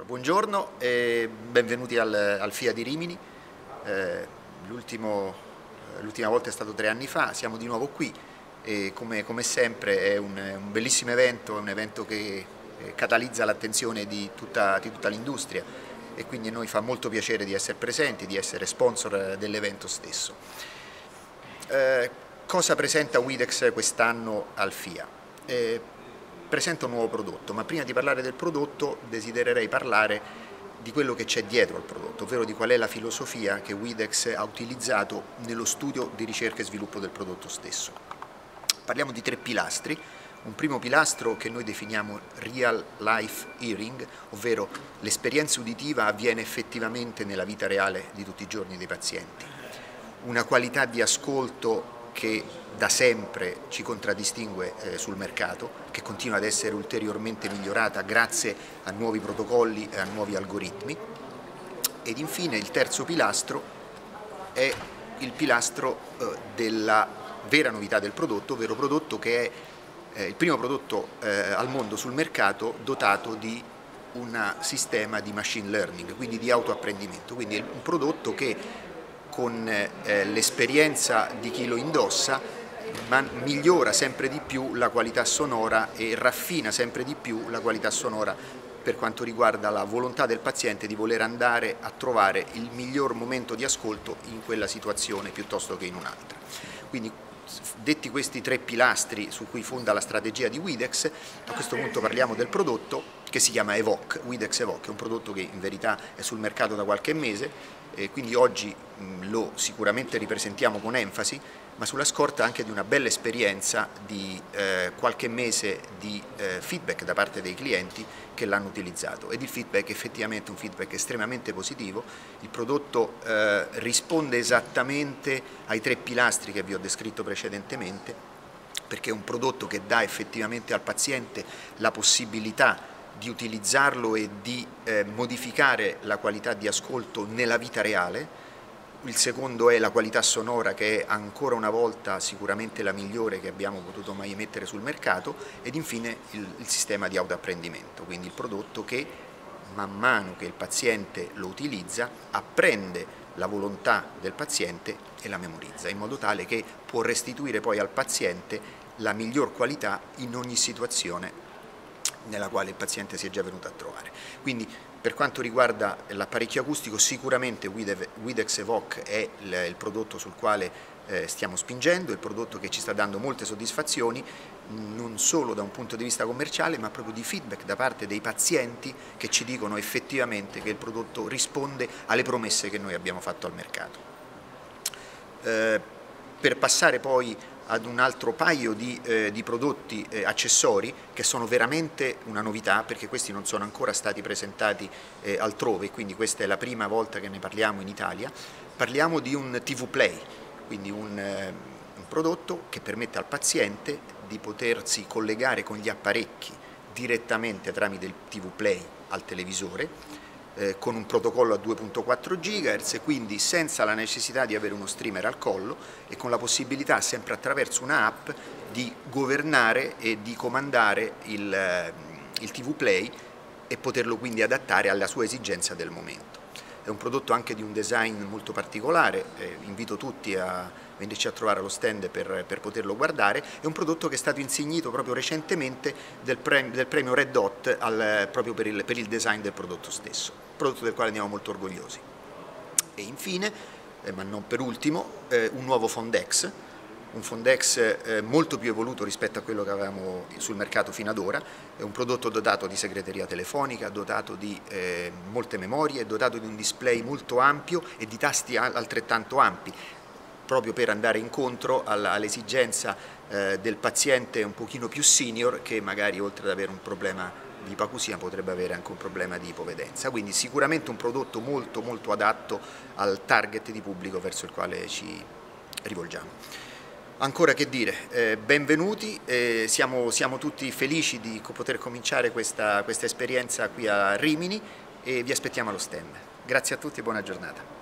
Buongiorno e benvenuti al, al, FIA di Rimini. Eh, l'ultima volta è stato tre anni fa, siamo di nuovo qui e come, come sempre è un, un, bellissimo evento, è un evento che eh, catalizza l'attenzione di tutta, tutta l'industria e quindi a noi fa molto piacere di essere presenti, di essere sponsor dell'evento stesso. Eh, cosa presenta Widex quest'anno al FIA? Eh, presenta un nuovo prodotto, ma prima di parlare del prodotto desidererei parlare di quello che c'è dietro al prodotto, ovvero di qual è la filosofia che Widex ha utilizzato nello studio di ricerca e sviluppo del prodotto stesso. Parliamo di tre pilastri, un primo pilastro che noi definiamo Real Life Hearing, ovvero l'esperienza uditiva avviene effettivamente nella vita reale di tutti i giorni dei pazienti. Una qualità di ascolto che da sempre ci contraddistingue eh, sul mercato, che continua ad essere ulteriormente migliorata grazie a nuovi protocolli e a nuovi algoritmi. Ed infine il terzo pilastro è il pilastro eh, della vera novità del prodotto, ovvero prodotto che è eh, il primo prodotto eh, al mondo sul mercato dotato di un sistema di machine learning, quindi di autoapprendimento, quindi è un prodotto che con eh, l'esperienza di chi lo indossa migliora sempre di più la qualità sonora e raffina sempre di più la qualità sonora per quanto riguarda la volontà del paziente di voler andare a trovare il miglior momento di ascolto in quella situazione piuttosto che in un'altra. Quindi detti questi tre pilastri su cui fonda la strategia di Widex, a questo punto parliamo del prodotto che si chiama Evoc, Widex Evoc, è un prodotto che in verità è sul mercato da qualche mese, e quindi oggi lo sicuramente ripresentiamo con enfasi, ma sulla scorta anche di una bella esperienza di eh, qualche mese di eh, feedback da parte dei clienti che l'hanno utilizzato. Ed il feedback è effettivamente un feedback estremamente positivo, il prodotto eh, risponde esattamente ai tre pilastri che vi ho descritto precedentemente perché è un prodotto che dà effettivamente al paziente la possibilità di utilizzarlo e di eh, modificare la qualità di ascolto nella vita reale, il secondo è la qualità sonora che è ancora una volta sicuramente la migliore che abbiamo potuto mai mettere sul mercato. Ed infine il, il sistema di autoapprendimento, quindi il prodotto che man mano che il paziente lo utilizza apprende la volontà del paziente e la memorizza in modo tale che può restituire poi al paziente la miglior qualità in ogni situazione nella quale il paziente si è già venuto a trovare. Quindi per quanto riguarda l'apparecchio acustico sicuramente Widex Evoc è il, prodotto sul quale eh, stiamo spingendo, il prodotto che ci sta dando molte soddisfazioni non solo da un punto di vista commerciale ma proprio di feedback da parte dei pazienti che ci dicono effettivamente che il prodotto risponde alle promesse che noi abbiamo fatto al mercato. Eh, per passare poi ad un altro paio di, eh, di prodotti eh, accessori che sono veramente una novità perché questi non sono ancora stati presentati eh, altrove, quindi questa è la prima volta che ne parliamo in Italia. Parliamo di un TV Play, quindi un, eh, un prodotto che permette al paziente di potersi collegare con gli apparecchi direttamente tramite il TV Play al televisore eh, con un protocollo a 2.4 GHz, quindi senza la necessità di avere uno streamer al collo e con la possibilità sempre attraverso una app di governare e di comandare il, eh, il TV Play e poterlo quindi adattare alla sua esigenza del momento è un prodotto anche di un design molto particolare, eh, invito tutti a venirci a trovare allo stand per, per, poterlo guardare, è un prodotto che è stato insignito proprio recentemente del, premio, del premio Red Dot al, proprio per il, per il, design del prodotto stesso, prodotto del quale andiamo molto orgogliosi. E infine, eh, ma non per ultimo, eh, un nuovo Fondex, un Fondex eh, molto più evoluto rispetto a quello che avevamo sul mercato fino ad ora, è un prodotto dotato di segreteria telefonica, dotato di eh, molte memorie, dotato di un display molto ampio e di tasti altrettanto ampi, proprio per andare incontro all'esigenza eh, del paziente un pochino più senior che magari oltre ad avere un problema di ipacusia potrebbe avere anche un problema di ipovedenza, quindi sicuramente un prodotto molto molto adatto al target di pubblico verso il quale ci rivolgiamo. Ancora che dire, eh, benvenuti, eh, siamo, siamo, tutti felici di poter cominciare questa, questa esperienza qui a Rimini e vi aspettiamo allo stand. Grazie a tutti e buona giornata.